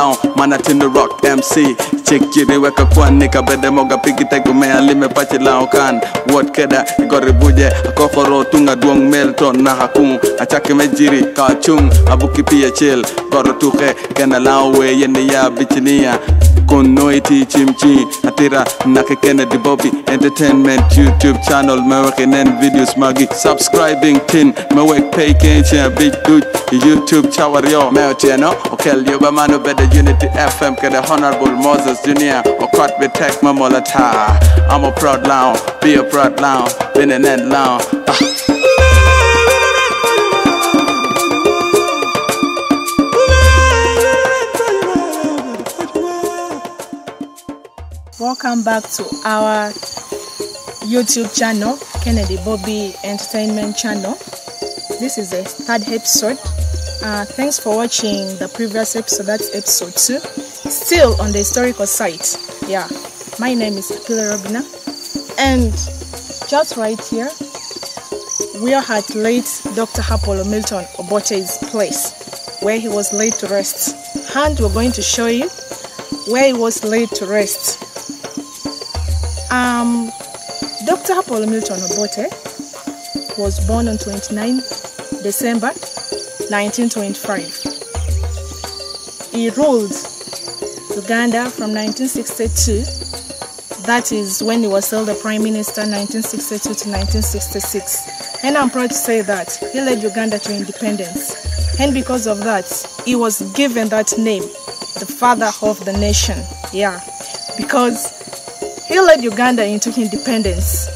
now. Mana tinu rock mc chikiriweka kwani kabedemoga pigitegemea limepachilaokan wotkeda igoribuje akoforo tunga duong melton na hakung achake mejiri kachung abuki pia chill. Goro tuke kenalawe ya bichinia kun noiti chimchi atira nake kennedy bobie entertainment youtube channel. Me weke nen videos magi subscribing tin. Me wek pay kenche big dude. Youtube chawario me otieno okel yoba mano bede unity fm kede honorable moses junior. Okot be tek mamola ta. I'm a proud loud be a proud loud been an end loud Welcome back to our YouTube channel, Kennedy Bobie Entertainment Channel. This is the third episode. Uh, thanks for watching the previous episode, that's episode 2. Still on the historical site. Yeah, my name is Akila Robina. And just right here, we are at late Dr. Apollo Milton Obote's place, where he was laid to rest. And we're going to show you where he was laid to rest. Um, Dr. Apollo Milton Obote was born on 29 December 1925. He ruled Uganda from 1962, that is when he was still the Prime Minister 1962 to 1966. And I'm proud to say that he led Uganda to independence. And because of that, he was given that name, the father of the nation. Yeah, because he led Uganda into independence.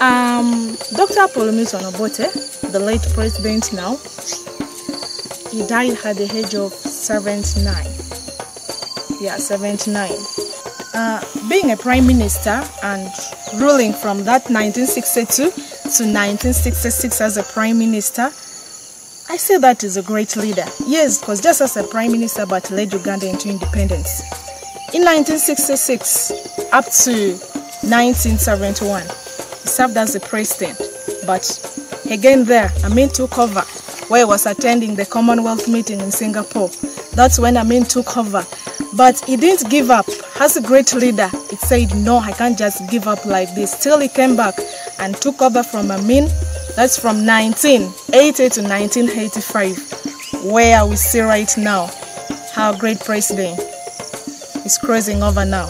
Um, Dr. Apollo Milton Obote, the late president now, he died at the age of 79. Yeah, 79. Uh, being a prime minister and ruling from that 1962 to 1966 as a prime minister, I say that is a great leader. Yes, because just as a prime minister, but led Uganda into independence. In 1966 up to 1971, he served as the president. But again, there, Amin took over where he was attending the Commonwealth meeting in Singapore. That's when Amin took over. But he didn't give up. As a great leader, he said, No, I can't just give up like this. Still, he came back and took over from Amin. That's from 1980 to 1985, where we see right now. Our great president is crossing over now.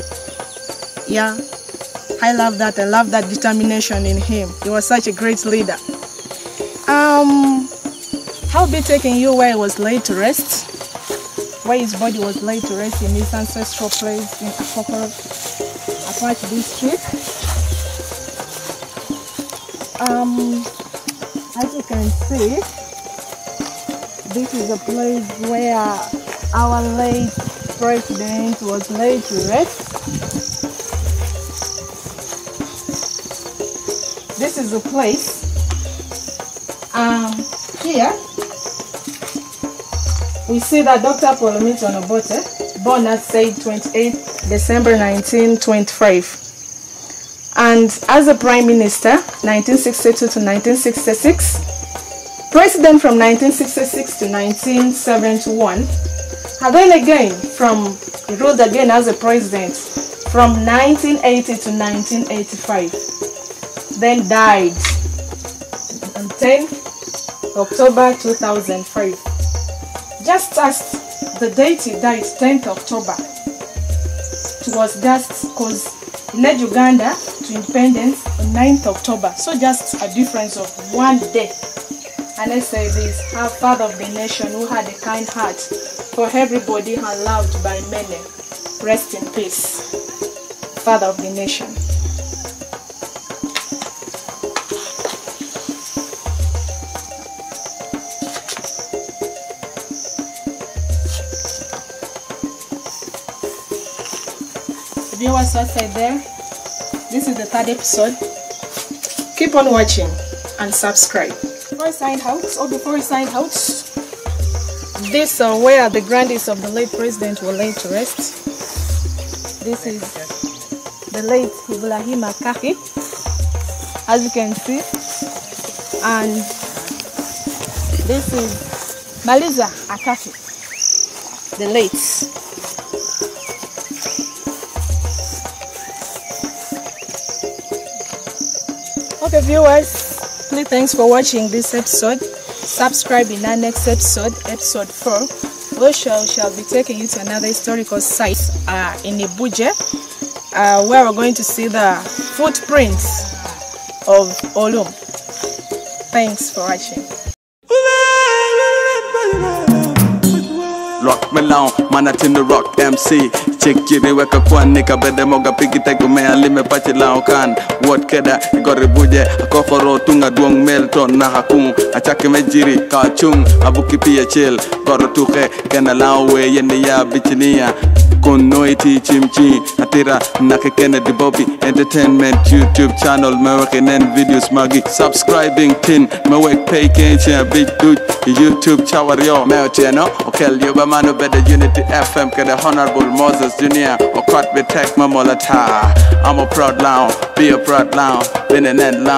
Yeah, I love that. I love that determination in him. He was such a great leader. Um, I'll be taking you where he was laid to rest, where his body was laid to rest in his ancestral place in Akokoro, Apac district. Um, as you can see, this is a place where our late president was laid to rest. This is the place. Um, here we see that Dr. Apollo Milton Obote, born at say 28 December 1925, and as a prime minister 1962 to 1966, president from 1966 to 1971. Then again, from he ruled again as a president from 1980 to 1985. Then died on 10 October 2005. Just as the date he died, 10th October, it was just because he led Uganda to independence on 9th October. So just a difference of one day. And I say this, our father of the nation who had a kind heart for everybody and loved by many. Rest in peace, father of the nation. Viewers outside there, this is the third episode. Keep on watching and subscribe. Before I sign out, or before I sign out, this are where the grandees of the late president were laid to rest. This is the late Ibrahim Akaki, as you can see, and this is Maliza Akaki. the late Okay, viewers, please thanks for watching this episode. Subscribe in our next episode, episode 4, We shall shall be taking you to another historical site uh, in Ibuje, uh, where we're going to see the footprints of Olum. Thanks for watching. block melao maana tino rock mc chikiriweka kwani kabedemoga pikite mea lime pachilao kan wot keda igoribuje akoforo tunga duong melton na hakung achake mejiri kachung abukipie chill. Goro tuke kena lao weyeni ya bichinia kun noiti chimchi atira nake kennedy bobie entertainment youtube channel me wekinen videos magi. Subscribing tin me wek pay kenche big dude. Youtube chawario me otieno okel yoba mano bede unity fm kede honorable moses junior. Okot be tek mamolata i'm a proud loud be a proud loud been an end.